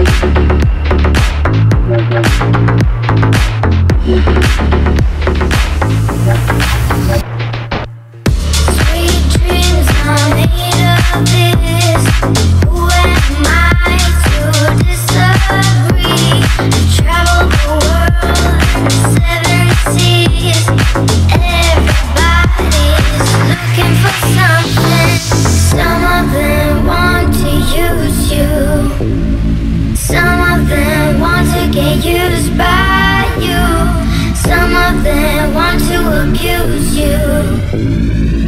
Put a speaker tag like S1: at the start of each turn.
S1: Sweet dreams are made of this. Thank you.